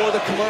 before the commercial.